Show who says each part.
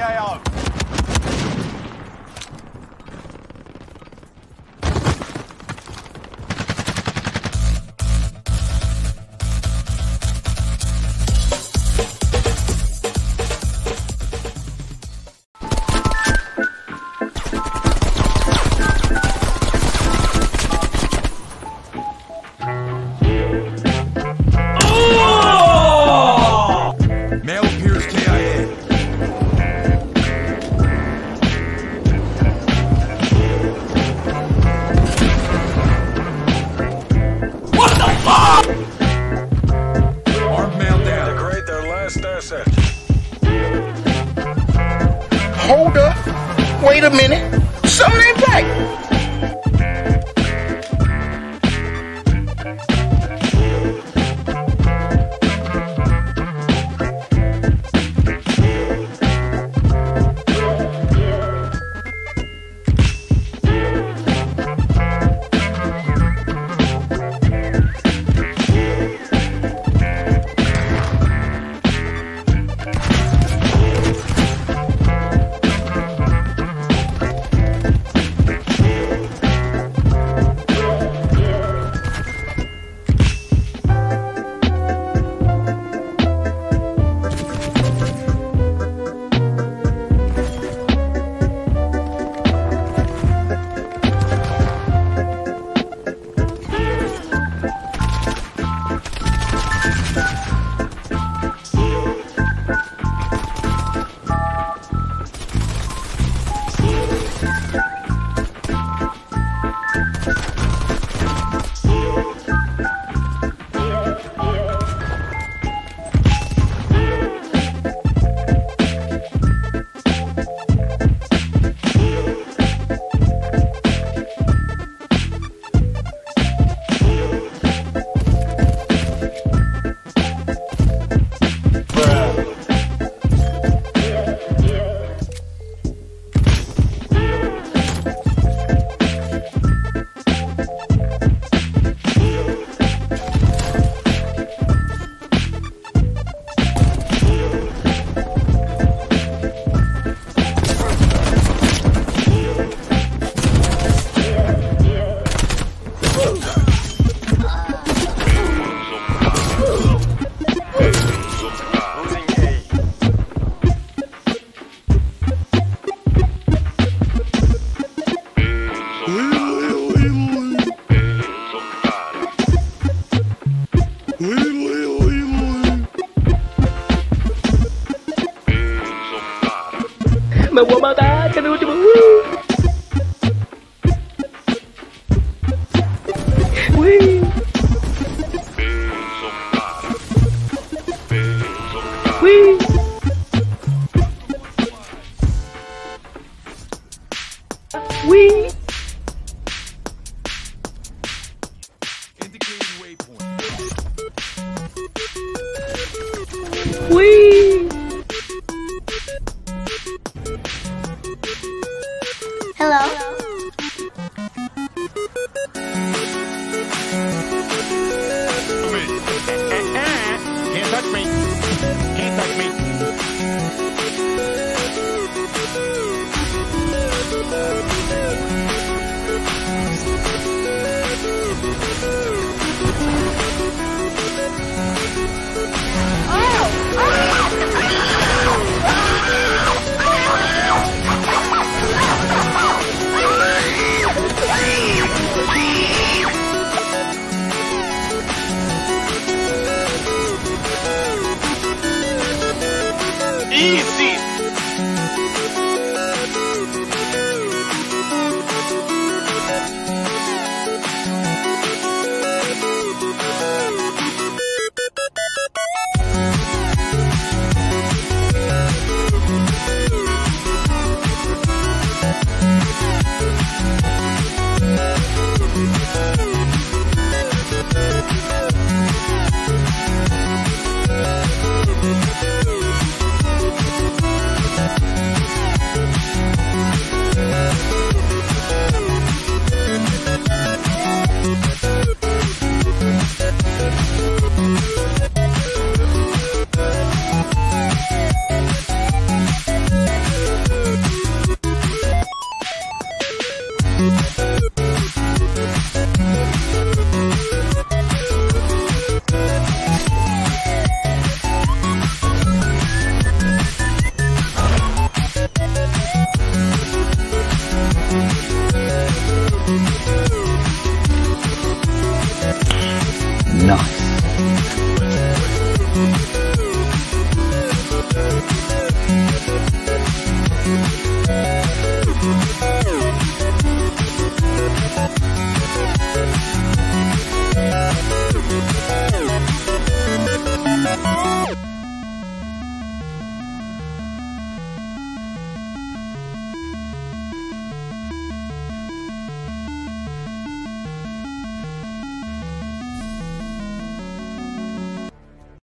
Speaker 1: AO.
Speaker 2: Hold up. Wait a minute. Something ain't right.
Speaker 3: A.
Speaker 4: Ta, cái đứa cho bố. Hello. Hello. not.